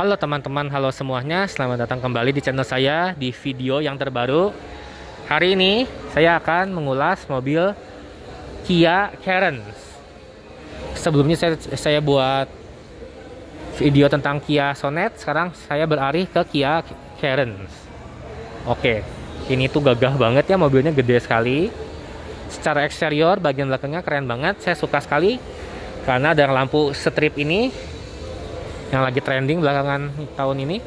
Halo teman-teman, halo semuanya. Selamat datang kembali di channel saya di video yang terbaru. Hari ini saya akan mengulas mobil Kia Carens. Sebelumnya saya, saya buat video tentang Kia Sonet. Sekarang saya beralih ke Kia Carens. Oke, ini tuh gagah banget ya mobilnya gede sekali. Secara eksterior bagian belakangnya keren banget. Saya suka sekali karena ada lampu strip ini yang lagi trending belakangan tahun ini.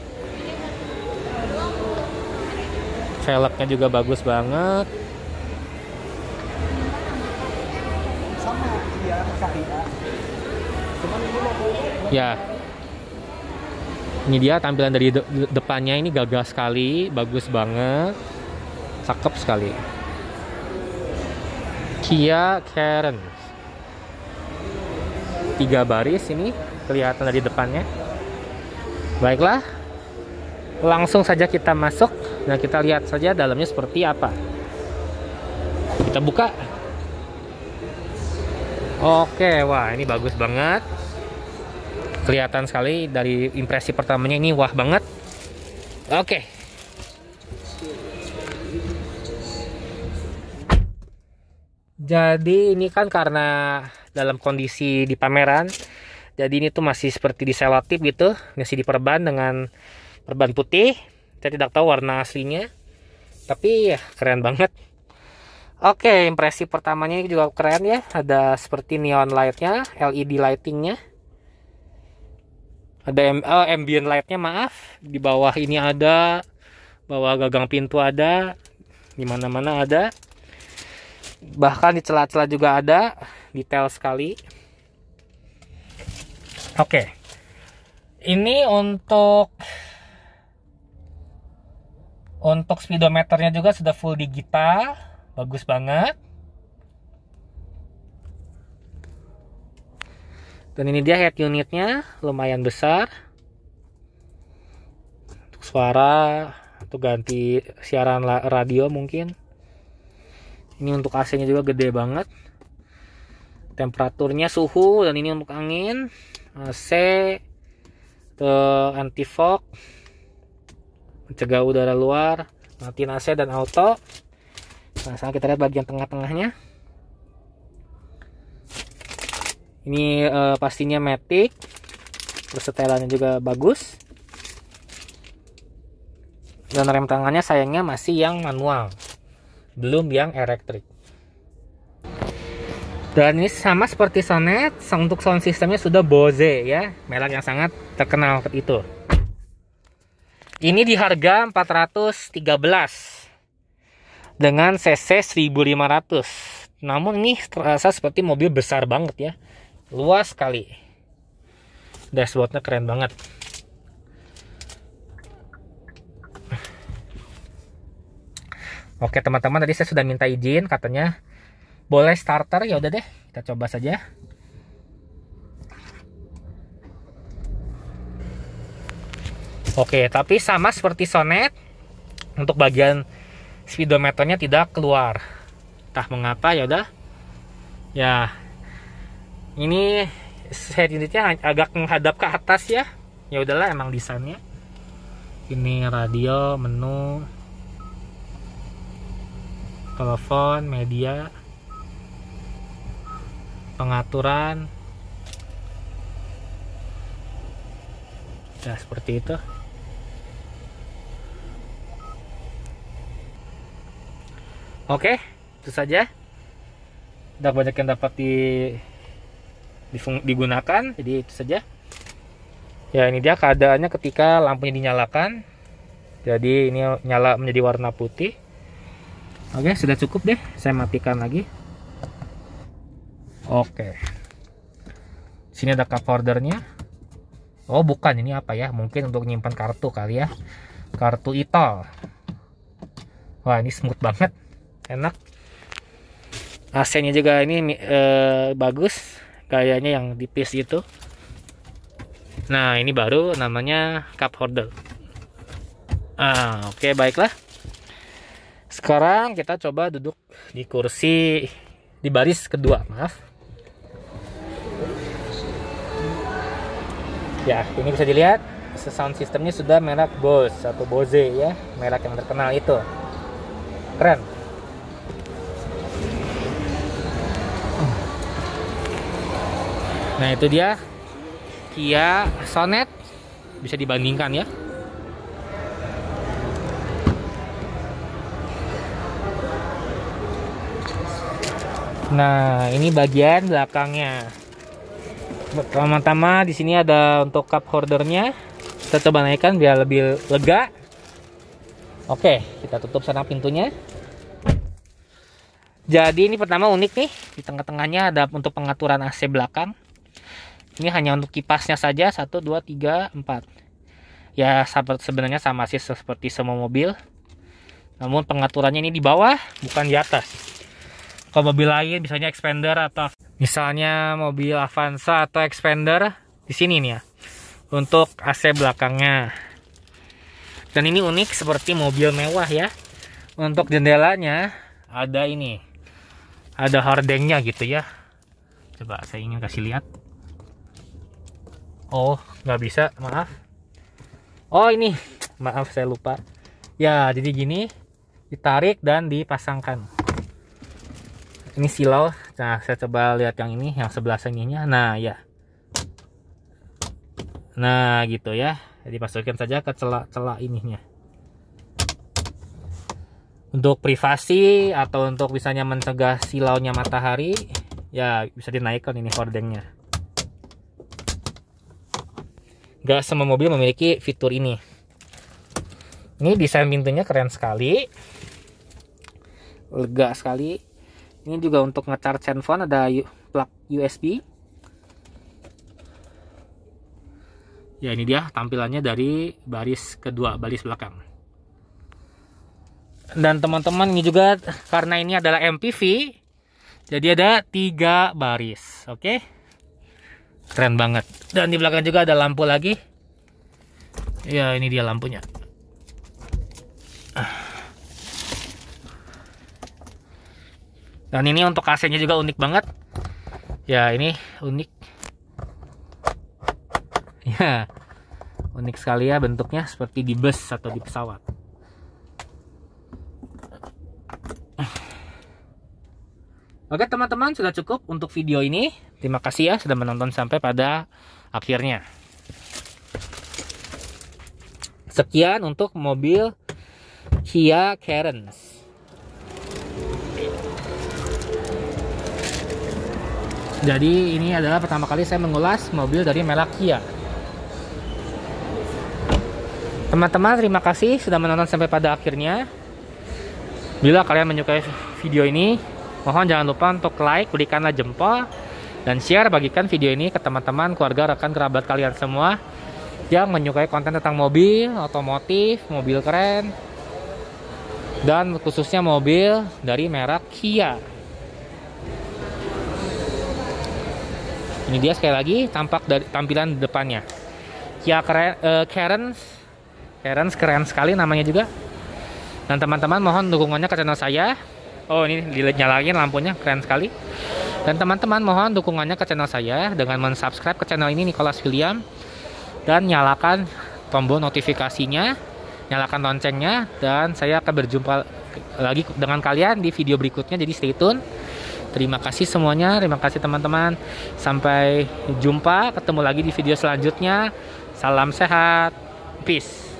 Velgnya juga bagus banget. Ya. Ini dia tampilan dari de depannya ini gagah sekali bagus banget. Cakep sekali. Kia Karen tiga baris ini kelihatan dari depannya. Baiklah langsung saja kita masuk. Dan kita lihat saja dalamnya seperti apa. Kita buka. Oke wah ini bagus banget. Kelihatan sekali dari impresi pertamanya ini wah banget. Oke. Jadi ini kan karena dalam kondisi di pameran jadi ini tuh masih seperti di selotip gitu masih diperban dengan perban putih. Saya tidak tahu warna aslinya tapi ya keren banget. Oke impresi pertamanya juga keren ya. Ada seperti neon lightnya LED lightingnya. Ada oh, ambient lightnya maaf. Di bawah ini ada bawah gagang pintu ada di mana mana ada. Bahkan di celah-celah juga ada detail sekali Oke. Ini untuk untuk speedometernya juga sudah full digital, bagus banget. Dan ini dia head unitnya, lumayan besar. Untuk suara, atau ganti siaran radio mungkin. Ini untuk AC-nya juga gede banget. Temperaturnya suhu dan ini untuk angin. AC ke anti fog mencegah udara luar matiin AC dan auto. Nah sekarang kita lihat bagian tengah-tengahnya. Ini uh, pastinya matic. Persetelannya juga bagus. Dan rem tangannya sayangnya masih yang manual belum yang elektrik dan ini sama seperti Sonet, untuk sound sistemnya sudah Bose ya, merek yang sangat terkenal itu. Ini di harga 413 dengan cc 1500. Namun ini terasa seperti mobil besar banget ya, luas sekali. Dashboardnya keren banget. Oke teman-teman tadi saya sudah minta izin katanya boleh starter ya udah deh kita coba saja Oke, tapi sama seperti Sonet untuk bagian speedometernya tidak keluar. Entah mengapa ya udah. Ya. Ini head unitnya agak menghadap ke atas ya. Ya udahlah emang desainnya. Ini radio, menu, telepon, media, pengaturan. Ya seperti itu. Oke itu saja. Udah banyak yang dapat di, digunakan jadi itu saja. Ya ini dia keadaannya ketika lampunya dinyalakan. Jadi ini nyala menjadi warna putih. Oke sudah cukup deh. Saya matikan lagi Oke. Sini ada cup holdernya. Oh, bukan ini apa ya? Mungkin untuk menyimpan kartu kali ya. Kartu itol. Wah, ini smooth banget. Enak. AC-nya juga ini eh, bagus. Kayaknya yang tipis itu. Nah, ini baru namanya cup holder. Ah, oke okay, baiklah. Sekarang kita coba duduk di kursi di baris kedua, maaf. Ya ini bisa dilihat sound systemnya sudah merek Bose atau Bose ya merek yang terkenal itu. Keren. Nah itu dia. Kia Sonet bisa dibandingkan ya. Nah, ini bagian belakangnya. Pertama-tama di sini ada untuk cup holdernya. Kita coba naikkan biar lebih lega. Oke, kita tutup sana pintunya. Jadi ini pertama unik nih, di tengah-tengahnya ada untuk pengaturan AC belakang. Ini hanya untuk kipasnya saja, 1, 2, 3, 4. Ya sebenarnya sama sih seperti semua mobil. Namun pengaturannya ini di bawah, bukan di atas kalau mobil lain misalnya expander atau misalnya mobil Avanza atau expander di sini nih ya untuk AC belakangnya. Dan ini unik seperti mobil mewah ya. Untuk jendelanya ada ini. Ada hordengnya gitu ya. Coba saya ingin kasih lihat. Oh nggak bisa maaf. Oh ini. Maaf saya lupa. Ya jadi gini ditarik dan dipasangkan. Ini silau nah saya coba lihat yang ini yang sebelah sininya. Nah ya. Nah gitu ya. Jadi masukkan saja ke celah-celah ininya. Untuk privasi atau untuk misalnya mencegah silaunya matahari ya bisa dinaikkan ini hordengnya. Gak semua mobil memiliki fitur ini. Ini desain pintunya keren sekali. Lega sekali ini juga untuk ngecharge handphone ada plug USB ya ini dia tampilannya dari baris kedua baris belakang. Dan teman-teman ini juga karena ini adalah MPV jadi ada tiga baris oke? Okay? keren banget. Dan di belakang juga ada lampu lagi. Ya ini dia lampunya dan ini untuk AC nya juga unik banget. Ya ini unik. Ya unik sekali ya bentuknya seperti di bus atau di pesawat. Oke teman-teman sudah cukup untuk video ini. Terima kasih ya sudah menonton sampai pada akhirnya. Sekian untuk mobil Kia Carens Jadi ini adalah pertama kali saya mengulas mobil dari merek Kia. Teman-teman terima kasih sudah menonton sampai pada akhirnya. Bila kalian menyukai video ini, mohon jangan lupa untuk like, berikanlah jempol, dan share bagikan video ini ke teman-teman, keluarga, rekan, kerabat kalian semua yang menyukai konten tentang mobil, otomotif, mobil keren, dan khususnya mobil dari merek Kia. Ini dia sekali lagi tampak dari tampilan depannya. Kia keren, uh, Karen, Karen keren sekali namanya juga. Dan teman-teman mohon dukungannya ke channel saya. Oh ini dinyalain lampunya keren sekali. Dan teman-teman mohon dukungannya ke channel saya dengan mensubscribe ke channel ini Nicholas William dan nyalakan tombol notifikasinya, nyalakan loncengnya dan saya akan berjumpa lagi dengan kalian di video berikutnya jadi stay tune. Terima kasih semuanya, terima kasih teman-teman. Sampai jumpa, ketemu lagi di video selanjutnya. Salam sehat, peace.